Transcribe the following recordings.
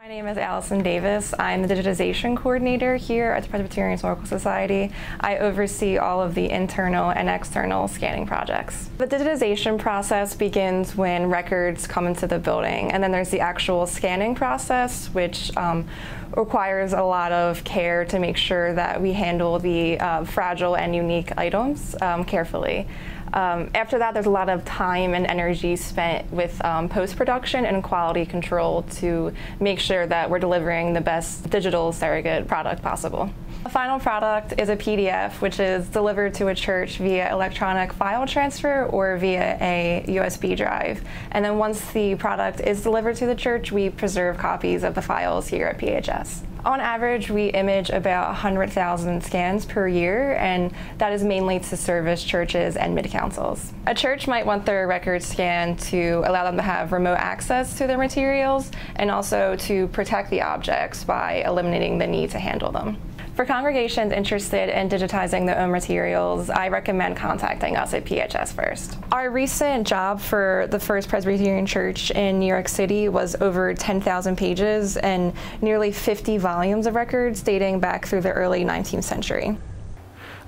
My name is Allison Davis. I'm the digitization coordinator here at the Presbyterian Historical Society. I oversee all of the internal and external scanning projects. The digitization process begins when records come into the building, and then there's the actual scanning process, which um, requires a lot of care to make sure that we handle the uh, fragile and unique items um, carefully. Um, after that, there's a lot of time and energy spent with um, post-production and quality control to make sure that we're delivering the best digital surrogate product possible. The final product is a PDF, which is delivered to a church via electronic file transfer or via a USB drive. And then once the product is delivered to the church, we preserve copies of the files here at PHS. On average, we image about 100,000 scans per year, and that is mainly to service churches and mid-councils. A church might want their records scanned to allow them to have remote access to their materials and also to protect the objects by eliminating the need to handle them. For congregations interested in digitizing their own materials, I recommend contacting us at PHS first. Our recent job for the First Presbyterian Church in New York City was over 10,000 pages and nearly 50 volumes of records dating back through the early 19th century.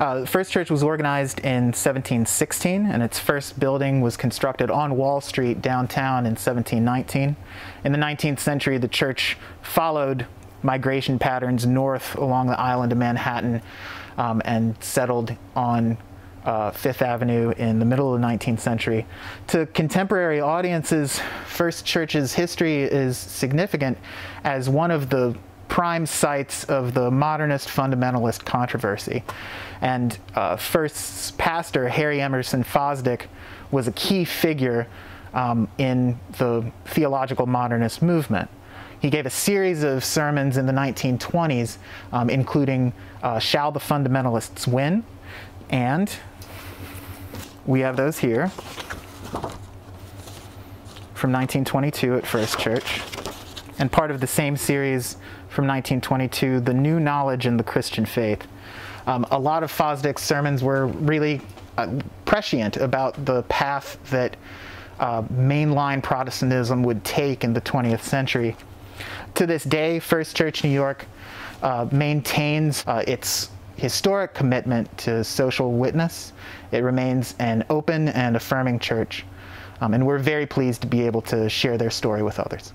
Uh, the First Church was organized in 1716, and its first building was constructed on Wall Street downtown in 1719. In the 19th century, the church followed migration patterns north along the island of Manhattan um, and settled on uh, Fifth Avenue in the middle of the 19th century. To contemporary audiences, First Church's history is significant as one of the prime sites of the modernist fundamentalist controversy. And uh, First's pastor, Harry Emerson Fosdick, was a key figure um, in the theological modernist movement. He gave a series of sermons in the 1920s, um, including uh, Shall the Fundamentalists Win? And we have those here from 1922 at First Church. And part of the same series from 1922, The New Knowledge in the Christian Faith. Um, a lot of Fosdick's sermons were really uh, prescient about the path that uh, mainline Protestantism would take in the 20th century. To this day, First Church New York uh, maintains uh, its historic commitment to social witness. It remains an open and affirming church. Um, and we're very pleased to be able to share their story with others.